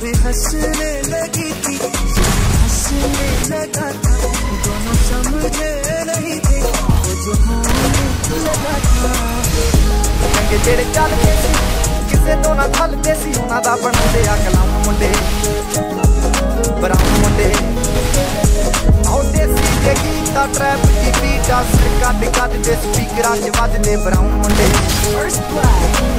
भी हंसने लगी थी हंसने लगा था दोनों समझे नहीं थे वो जो होने लगा था ਚੰਗੇ ਜਿਹੜੇ ਚੱਲਦੇ ਸੀ ਕਿਸੇ ਤੋਂ ਨਾ ਥੱਲਦੇ ਸੀ ਉਹਨਾਂ ਦਾ ਬਣਦੇ ਆ ਕਲਾਮ ਮੁੰਡੇ ਬਰਾਮ ਮੁੰਡੇ ਆਉਂਦੇ ਸੀ ਤੇ ਗੀਤਾ ਟਰੈਪ ਦੀ ਬੀਟਾ ਸਿਰ ਕੱਢ ਕੱਢ ਦੇ ਸਪੀਕਰਾਂ 'ਚ ਵੱਜਦੇ ਬਰਾਮ ਮੁੰਡੇ ਫਰਸਟ ਕਲਾਸ ਬਰਾਮ